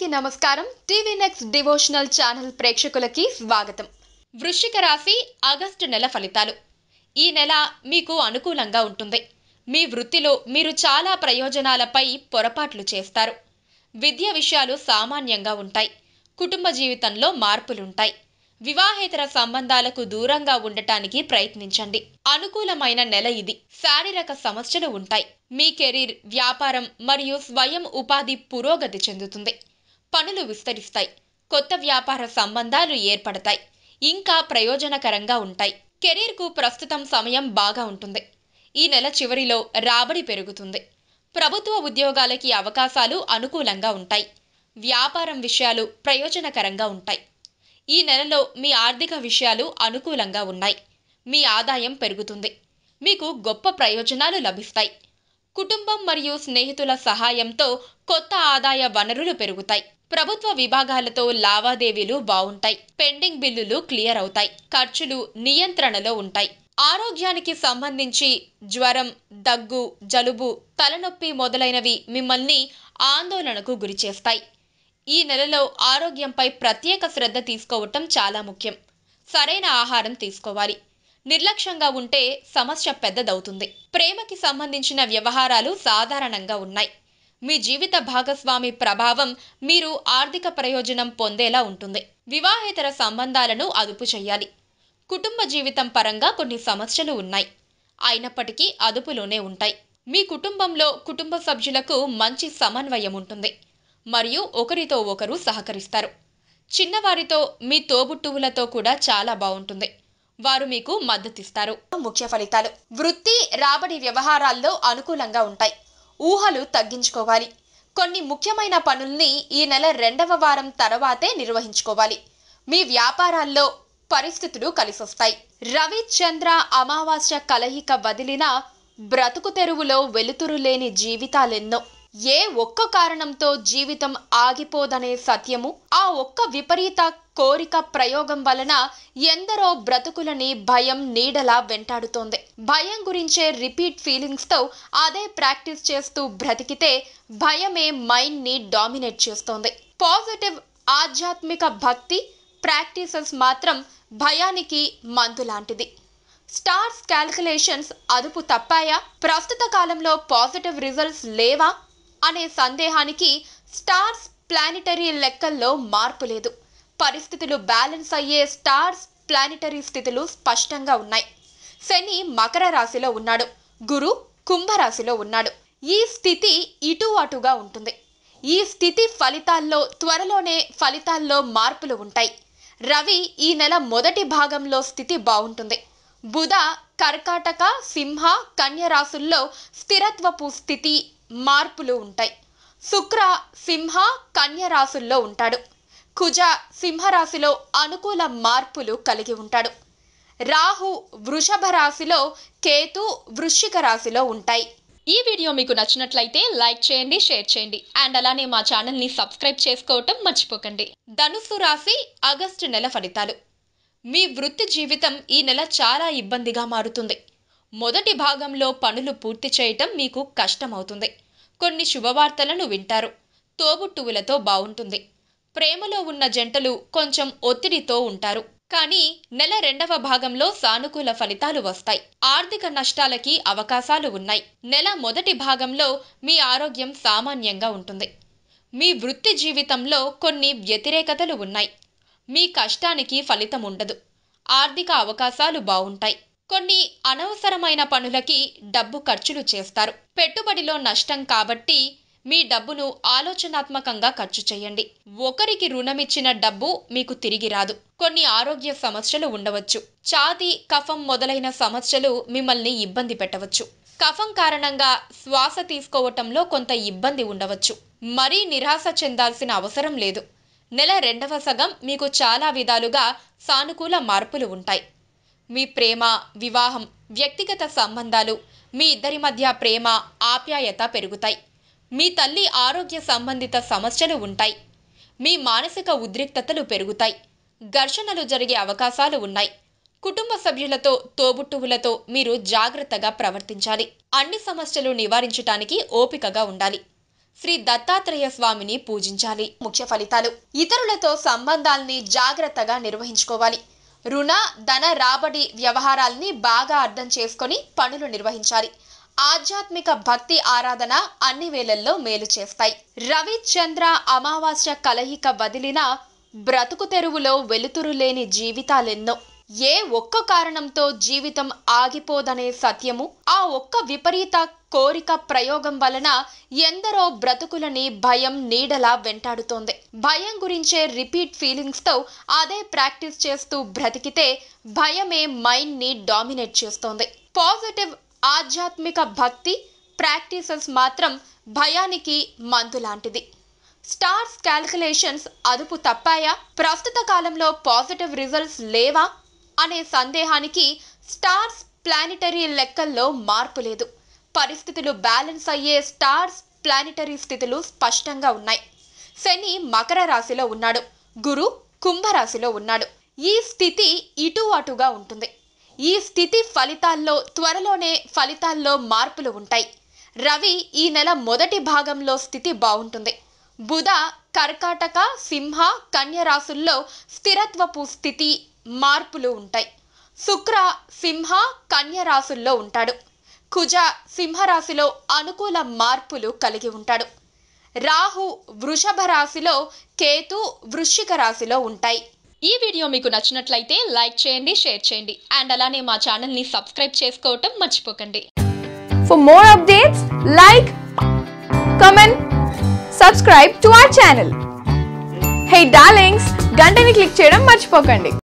అందరికీ నమస్కారం. TV next devotional channel ప్రేక్షకులకి స్వాగతం. వృశ్చిక రాశి ఆగస్టు నెల ఫలితాలు. ఈ నెల మీకు అనుకూలంగా ఉంటుంది. మీ వృత్తిలో మీరు చాలా ప్రయోజనాలపై పొరపాట్లు చేస్తారు. విద్య విషయాలు సామాన్యంగా ఉంటాయి. కుటుంబ జీవితంలో మార్పులుంటాయి. వివాహేతర సంబంధాలకు దూరంగా ఉండటానికి ప్రయత్నించండి. అనుకూలమైన నెల ఇది. శారీరక సమస్యలు ఉంటాయి. మీ కెరీర్ వ్యాపారం మరియు స్వయం ఉపాధి పురోగతి చెందుతుంది. పనులు విస్తరిస్తాయి. కొత్త వ్యాపార సంబంధాలు ఏర్పడతాయి. ఇంకా ప్రయోజనకరంగా ఉంటాయి. కెరీర్కు ప్రస్తుతం సమయం బాగా ఉంటుంది. ఈ నెల చివరిలో రాబడి పెరుగుతుంది. ప్రభుత్వ ఉద్యోగాలకి అవకాశాలు అనుకూలంగా ఉంటాయి. వ్యాపారం విషయాలు ప్రయోజనకరంగా ఉంటాయి. ఈ నెలలో మీ ఆర్థిక విషయాలు అనుకూలంగా ఉన్నాయి. మీ ఆదాయం పెరుగుతుంది. మీకు గొప్ప ప్రయోజనాలు లభిస్తాయి. కుటుంబం మరియు స్నేహితుల సహాయంతో కొత్త ఆదాయ వనరులు పెరుగుతాయి. ప్రభుత్వ విభాగాలతో లావాదేవీలు బాగుంటాయి పెండింగ్ బిల్లులు క్లియర్ అవుతాయి. ఖర్చులు నియంత్రణలో ఉంటాయి. ఆరోగ్యానికి సంబంధించి జ్వరం దగ్గు జలుబు తలనొప్పి మొదలైనవి మిమ్మల్ని ఆందోళనకు గురిచేస్తాయి ఈ నెలలో ఆరోగ్యంపై ప్రత్యేక శ్రద్ధ తీసుకోవటం చాలా ముఖ్యం. సరైన ఆహారం తీసుకోవాలి. నిర్లక్ష్యంగా ఉంటే సమస్య పెద్దదవుతుంది. ప్రేమకి సంబంధించిన వ్యవహారాలు సాధారణంగా ఉన్నాయి. మీ జీవిత భాగస్వామి ప్రభావం మీరు ఆర్థిక ప్రయోజనం పొందేలా ఉంటుంది. వివాహేతర సంబంధాలను అదుపు చేయాలి. కుటుంబ జీవితం పరంగా కొన్ని సమస్యలు ఉన్నాయి. అయినప్పటికీ అదుపులోనే ఉంటాయి. మీ కుటుంబంలో కుటుంబ సభ్యులకు మంచి సమన్వయం ఉంటుంది. మరియు ఒకరితో ఒకరు సహకరిస్తారు. చిన్నవారితో మీ తోబుట్టువులతో కూడా చాలా బాగుంటుంది. వారు మీకు మద్దతిస్తారు. ముఖ్య ఫలితాలు. వృత్తి రాబడి వ్యవహారాల్లో అనుకూలంగా ఉంటాయి. ఊహలు తగ్గించుకోవాలి. కొన్ని ముఖ్యమైన పనుల్ని ఈ నెల రెండవ వారం తర్వాతే నిర్వహించుకోవాలి. మీ వ్యాపారాల్లో పరిస్థితులు కలిసొస్తాయి. రవిచంద్ర అమావాస్య కలయిక వదిలిన బ్రతుకు తెరువులో వెలుతురు లేని జీవితాలెన్నో. ఏ ఒక్క కారణంతో జీవితం ఆగిపోదనే సత్యము ఆ ఒక్క విపరీత కోరిక ప్రయోగం వలన ఎందరో బ్రతుకులని భయం నీడలా వెంటాడుతోంది. భయం గురించే రిపీట్ ఫీలింగ్స్తో అదే ప్రాక్టీస్ చేస్తూ బ్రతికితే భయమే మైండ్ని డామినేట్ చేస్తోంది. పాజిటివ్ ఆధ్యాత్మిక భక్తి ప్రాక్టీసెస్ మాత్రం భయానికి మందు లాంటిది స్టార్స్ క్యాల్కులేషన్స్ అదుపు తప్పాయా? ప్రస్తుత కాలంలో పాజిటివ్ రిజల్ట్స్ లేవా? అనే సందేహానికి స్టార్స్ ప్లానిటరీ లెక్కల్లో మార్పు లేదు. పరిస్థితులు బ్యాలెన్స్ అయ్యే స్టార్స్ ప్లానిటరీ స్థితులు స్పష్టంగా ఉన్నాయి. శని మకర రాశిలో ఉన్నాడు. గురు కుంభరాశిలో ఉన్నాడు. ఈ స్థితి ఇటు అటుగా ఉంటుంది. ఈ స్థితి ఫలితాల్లో త్వరలోనే ఫలితాల్లో మార్పులు ఉంటాయి. రవి ఈ నెల మొదటి భాగంలో స్థితి బాగుంటుంది. బుధ కర్కాటక సింహ కన్య రాశుల్లో స్థిరత్వపు స్థితి మార్పులు ఉంటాయి. శుక్ర సింహ కన్య రాశుల్లో ఉంటాడు. కుజ సింహరాశిలో అనుకూల మార్పులు కలిగి ఉంటాడు. రాహు వృషభ రాశిలో కేతు వృశ్చిక రాశిలో ఉంటాయి. ఈ వీడియో మీకు నచ్చినట్లయితే లైక్ చేయండి షేర్ చేయండి. అండ్ అలానే మా ఛానల్ని సబ్స్క్రైబ్ చేసుకోవటం మర్చిపోకండి. ధనుసు రాశి ఆగస్టు నెల ఫలితాలు. మీ వృత్తి జీవితం ఈ నెల చాలా ఇబ్బందిగా మారుతుంది. మొదటి భాగంలో పనులు పూర్తి చేయటం మీకు కష్టమవుతుంది. కొన్ని శుభవార్తలను వింటారు. తోబుట్టువులతో బాగుంటుంది ప్రేమలో ఉన్న జంటలు కొంచెం ఒత్తిడితో ఉంటారు. కానీ నెల రెండవ భాగంలో సానుకూల ఫలితాలు వస్తాయి. ఆర్థిక నష్టాలకి అవకాశాలు ఉన్నాయి. నెల మొదటి భాగంలో మీ ఆరోగ్యం సామాన్యంగా ఉంటుంది. మీ వృత్తి జీవితంలో కొన్ని వ్యతిరేకతలు ఉన్నాయి. మీ కష్టానికి ఫలితం ఉండదు. ఆర్థిక అవకాశాలు బాగుంటాయి కొన్ని అనవసరమైన పనులకి డబ్బు ఖర్చులు చేస్తారు. పెట్టుబడిలో నష్టం కాబట్టి మీ డబ్బును ఆలోచనాత్మకంగా ఖర్చు చేయండి. ఒకరికి రుణమిచ్చిన డబ్బు మీకు తిరిగి రాదు. కొన్ని ఆరోగ్య సమస్యలు ఉండవచ్చు. ఛాతి కఫం మొదలైన సమస్యలు మిమ్మల్ని ఇబ్బంది పెట్టవచ్చు. కఫం కారణంగా శ్వాస తీసుకోవటంలో కొంత ఇబ్బంది ఉండవచ్చు. మరీ నిరాశ చెందాల్సిన అవసరం లేదు. నెల రెండవ సగం మీకు చాలా విధాలుగా సానుకూల మార్పులు ఉంటాయి. మీ ప్రేమ వివాహం వ్యక్తిగత సంబంధాలు మీ ఇద్దరి మధ్య ప్రేమ ఆప్యాయత పెరుగుతాయి. మీ తల్లి ఆరోగ్య సంబంధిత సమస్యలు ఉంటాయి. మీ మానసిక ఉద్రిక్తతలు పెరుగుతాయి. ఘర్షణలు జరిగే అవకాశాలు ఉన్నాయి. కుటుంబ సభ్యులతో తోబుట్టువులతో మీరు జాగ్రత్తగా ప్రవర్తించాలి. అన్ని సమస్యలు నివారించటానికి ఓపికగా ఉండాలి. శ్రీ దత్తాత్రేయ స్వామిని పూజించాలి. ముఖ్య ఫలితాలు. ఇతరులతో సంబంధాల్ని జాగ్రత్తగా నిర్వహించుకోవాలి. రుణ ధన రాబడి వ్యవహారాల్ని బాగా అర్థం చేసుకొని పనులు నిర్వహించాలి. ఆధ్యాత్మిక భక్తి ఆరాధన అన్ని వేళల్లో మేలు చేస్తాయి. రవిచంద్ర అమావాస్య కలయిక వదిలిన బ్రతుకు తెరువులో వెలుతురు లేని జీవితాలెన్నో. ఏ ఒక్క కారణంతో జీవితం ఆగిపోదనే సత్యము ఆ ఒక్క విపరీత కోరిక ప్రయోగం వలన ఎందరో బ్రతుకులని భయం నీడలా వెంటాడుతోంది. భయం గురించే రిపీట్ ఫీలింగ్స్తో అదే ప్రాక్టీస్ చేస్తూ బ్రతికితే భయమే మైండ్ని డామినేట్ చేస్తోంది. పాజిటివ్ ఆధ్యాత్మిక భక్తి ప్రాక్టీసెస్ మాత్రం భయానికి మందు లాంటిది స్టార్స్ క్యాల్కులేషన్స్ అదుపు తప్పాయా? ప్రస్తుత కాలంలో పాజిటివ్ రిజల్ట్స్ లేవా? అనే సందేహానికి స్టార్స్ ప్లానిటరీ లెక్కల్లో మార్పు లేదు. పరిస్థితులు బ్యాలెన్స్ అయ్యే స్టార్స్ ప్లానిటరీ స్థితులు స్పష్టంగా ఉన్నాయి. శని మకర రాశిలో ఉన్నాడు. గురు కుంభరాశిలో ఉన్నాడు. ఈ స్థితి ఇటు అటుగా ఉంటుంది. ఈ స్థితి ఫలితాల్లో త్వరలోనే ఫలితాల్లో మార్పులు ఉంటాయి. రవి ఈ నెల మొదటి భాగంలో స్థితి బాగుంటుంది. బుధ కర్కాటక సింహ కన్య రాశుల్లో స్థిరత్వపు స్థితి మార్పులు ఉంటాయి. శుక్ర సింహ కన్య రాశుల్లో ఉంటాడు. కుజ సింహరాశిలో అనుకూల మార్పులు కలిగి ఉంటాడు. రాహు వృషభ రాశిలో కేతు వృశ్చిక రాశిలో ఉంటాయి. ఈ వీడియో మీకు నచ్చినట్లయితే లైక్ చేయండి షేర్ చేయండి అండ్ అలానే మా ఛానల్ని సబ్స్క్రైబ్ చేసుకోవటం మర్చిపోకండి. For more updates like comment subscribe to our channel hey darlings గంటని click చేయడం మర్చిపోకండి.